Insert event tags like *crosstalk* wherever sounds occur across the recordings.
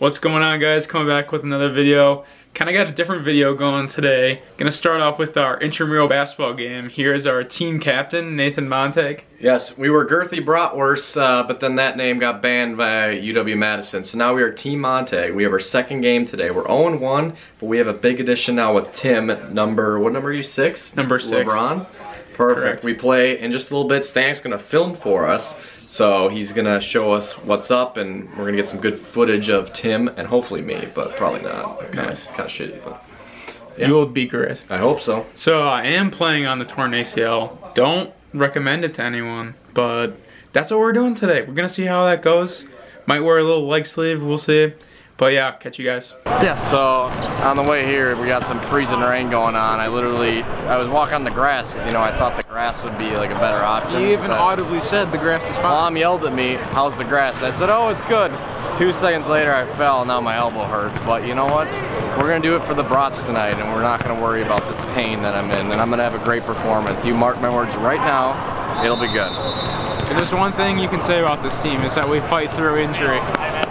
What's going on guys? Coming back with another video. Kind of got a different video going today. Gonna start off with our intramural basketball game. Here's our team captain, Nathan Montag. Yes, we were Girthy Bratwurst, uh, but then that name got banned by UW-Madison. So now we are Team Montag. We have our second game today. We're 0-1, but we have a big addition now with Tim, number, what number are you, six? Number six. LeBron. Perfect. Correct. We play in just a little bit. Stank's gonna film for us. So he's gonna show us what's up and we're gonna get some good footage of Tim and hopefully me, but probably not. Kind Nice. of kind of shitty, but Yeah. You will be great. I hope so. So I am playing on the torn ACL. Don't recommend it to anyone, but that's what we're doing today. We're gonna see how that goes. Might wear a little leg sleeve, we'll see. But yeah, catch you guys. Yeah. So on the way here, we got some freezing rain going on. I literally, I was walking on the grass because you know I thought the grass would be like a better option. You even So- audibly said the grass is fine. Mom yelled at me, "How's the grass?" I said, "Oh, it's good." Two seconds later, I fell. Now my elbow hurts. But you know what? We're gonna do it for the brats tonight, and we're not gonna worry about this pain that I'm in. And I'm gonna have a great performance. You mark my words right now. It'll be good. If there's one thing you can say about this team is that we fight through injury.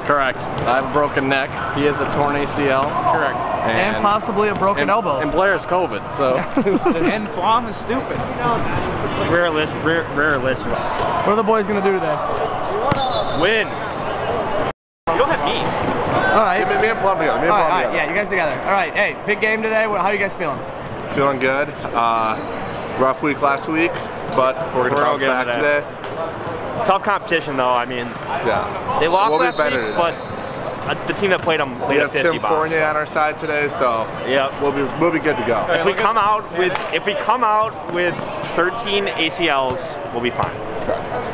Correct. I have a broken neck. He has a torn ACL. Correct. And, and possibly a broken and, elbow. And Blair's COVID. So. *laughs* and Flom is stupid. Rare list, rare, rare list. what are the boys gonna do today? Win. You don't have me. All right. Me, me and Plum together. Me and All right, Plum all right, together. yeah, you guys together. All right, hey, big game today. How are you guys feeling? Feeling good. Uh, rough week last week, but we're gonna We're bounce good back today. Today. Tough competition though. I mean, Yeah. they lost We'll last better week, today. but uh, the team that played them we played a have 50 Tim bomb. Fournier on our side today, so Yep. we'll be we'll be good to go. If we come out with if we come out with 13 ACLs, we'll be fine.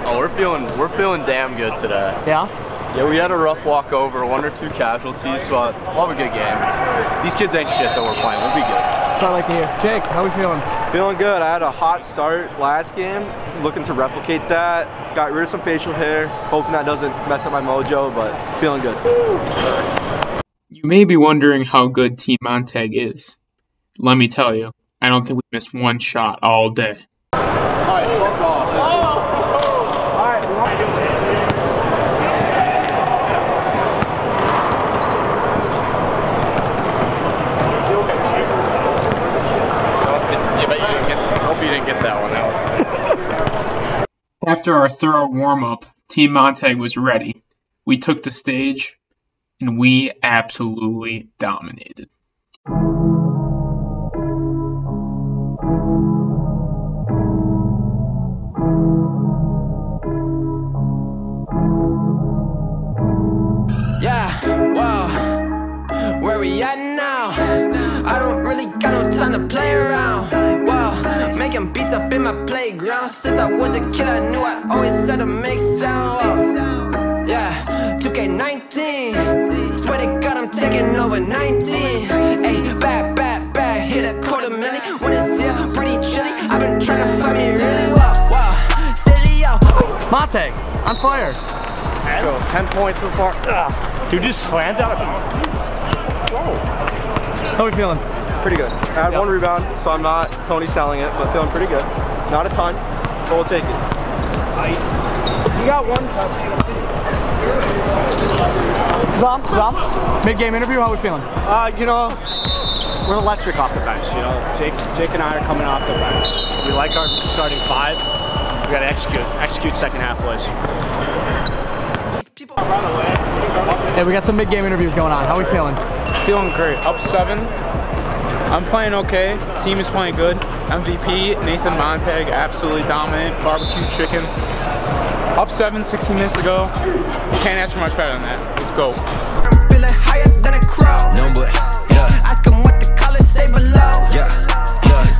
Oh, we're feeling we're feeling damn good today. Yeah. Yeah, we had a rough walk over, one or two casualties, but we'll have a good game. These kids ain't shit that we're playing. We'll be good. That's what I like to hear. Jake, how we feeling? Feeling good. I had a hot start last game. Looking to replicate that. Got rid of some facial hair. Hoping that doesn't mess up my mojo, but feeling good. You may be wondering how good Team Montag is. Let me tell you, I don't think we missed one shot all day. Yeah, but you didn't get, I hope you didn't get that one out. After our thorough warm up, Team Montag was ready. We took the stage, and we absolutely dominated. Yeah, wow. Where we at now? I don't really got no time to play around. Wow, making beats up in my playground. Since I was a kid, I knew I always had to make sound. Wow. Yeah, 2K19. Swear to God, I'm taking over 19. Hey, bad, bad, bad. Hit a quarter million. When it's here, pretty chilly. I've been trying to find me really wow, wow. Silly, yo. Montag, on fire. Go. Ten points so far. Dude just slammed out. How we feeling? Pretty good. I had one rebound, so I'm not Tony selling it, but feeling pretty good. Not a ton, but we'll take it. You got one. cup. Zom, Zom. Mid game interview. How are we feeling? Uh, you know, we're electric off the bench. You know, Jake, Jake and I are coming off the bench. We like our starting five. We got to execute, execute second half plays. Yeah, we got some mid game interviews going on. How are we feeling? Feeling great. Up seven. I'm playing okay. Team is playing good. MVP, Nathan Montag, absolutely dominant. Barbecue chicken. Up seven, 16 minutes ago. Can't ask for much better than that. Let's go. I'm feeling higher than a crow. No, but yeah, Ask 'em what the colors say below. yeah, yeah.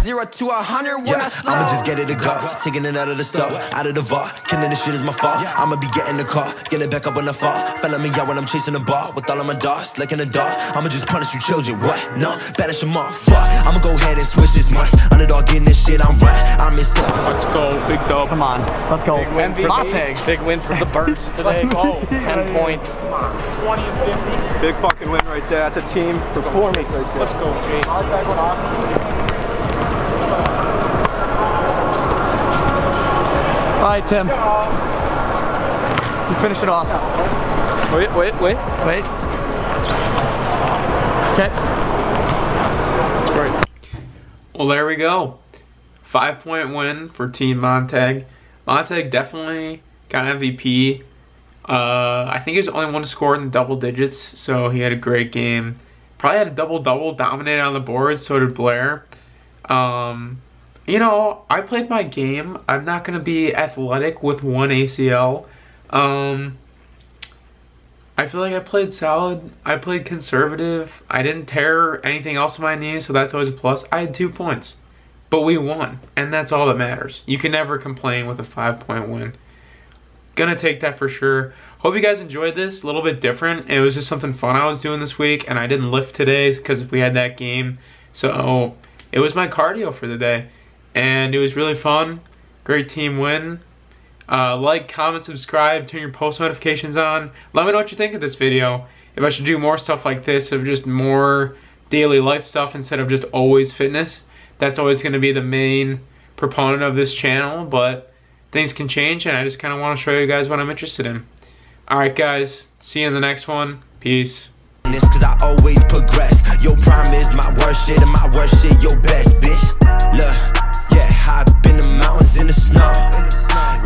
Zero to a hundred when I Yeah, slow. I'ma just get it to go. Taking it out of the store, out of the vault. Killing this shit is my fault. I'ma be getting the car, get it back up when I fall. Felling me out when I'm chasing the ball with all of my dogs, like in the dark. I'ma just punish you children. What? No, banish them all. Fuck. I'ma go ahead and switch this month. Underdog getting this shit, I'm right. I'm in Let's go, big dog. Come on, let's go. Big win for Montag. Big win for the Birds today. *laughs* oh, *laughs* 10 points. Come on, 20 and 50. Big fucking win right there. That's a team performance right there. Let's go, All right, Tim. You finish it off. Wait, wait, wait. Wait. Okay. Well, there we go. Five point win for Team Montag. Montag definitely got MVP. Uh, I think he was the only one to score in double digits, so he had a great game. Probably had a double double, dominated on the board. So did Blair. Um, you know, I played my game. I'm not gonna be athletic with one ACL. Um, I feel like I played solid. I played conservative. I didn't tear anything else in my knee, so that's always a plus. I had two points, but we won, and that's all that matters. You can never complain with a five point win. Gonna take that for sure. Hope you guys enjoyed this. A little bit different. It was just something fun I was doing this week, and I didn't lift today because we had that game. So it was my cardio for the day, and it was really fun. Great team win. Uh, like, comment, subscribe, turn your post notifications on. Let me know what you think of this video. If I should do more stuff like this of just more daily life stuff instead of just always fitness. That's always going to be the main proponent of this channel, but things can change and I just kind of want to show you guys what I'm interested in. Alright guys, see you in the next one. Peace. Cause I always progress. Your prime is my worst shit, and my worst shit, your best. I've been the mountains in the snow.